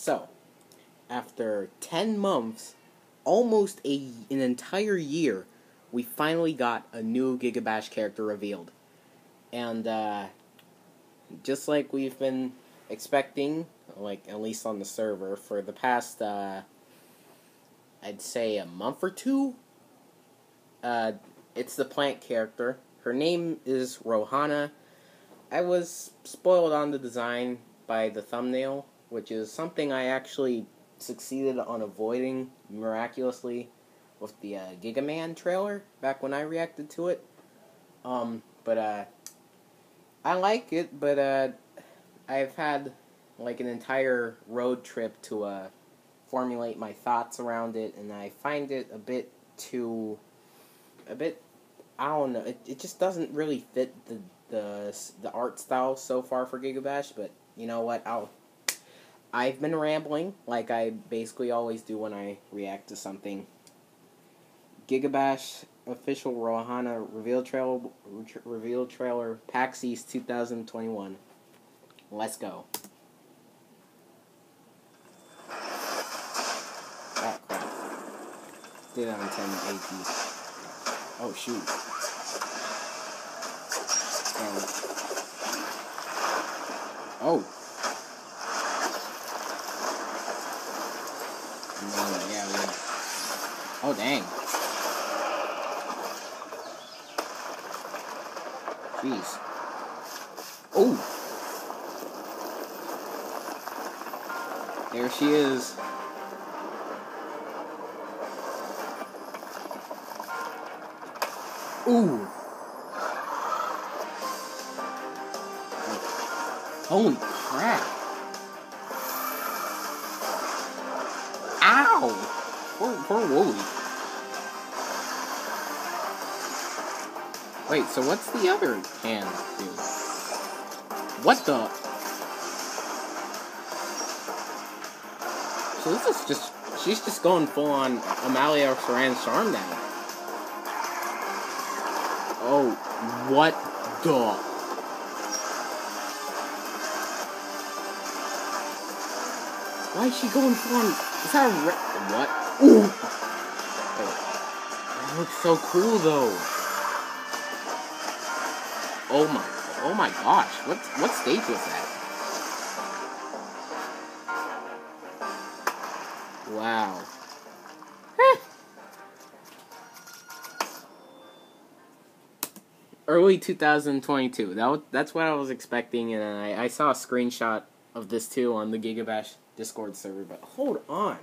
So, after 10 months, almost a, an entire year, we finally got a new Gigabash character revealed. And, uh, just like we've been expecting, like, at least on the server, for the past, uh, I'd say a month or two, uh, it's the plant character. Her name is Rohanna. I was spoiled on the design by the thumbnail, which is something I actually succeeded on avoiding miraculously with the uh, Gigaman trailer back when I reacted to it. Um, but uh, I like it, but uh, I've had like an entire road trip to uh, formulate my thoughts around it, and I find it a bit too, a bit, I don't know, it, it just doesn't really fit the the the art style so far for Gigabash, but you know what? I'll I've been rambling like I basically always do when I react to something. Gigabash official Rohanna reveal trailer reveal trailer PAX East 2021. Let's go. Oh crap. Did it on 1080. Oh shoot. Oh. Oh, yeah, yeah. Oh, dang. Jeez. Oh. There she is. Ooh. Holy crap. Ow! Poor, poor Wooly. Wait, so what's the other hand do? What the? So this is just, she's just going full on Amalia Saran's charm now. Oh, what the? Why is she going for him? Is that a re- what? Ooh! That looks so cool though. Oh my, oh my gosh! What what stage was that? Wow. Early 2022. That that's what I was expecting, and I, I saw a screenshot of this too on the Gigabash Discord server, but hold on.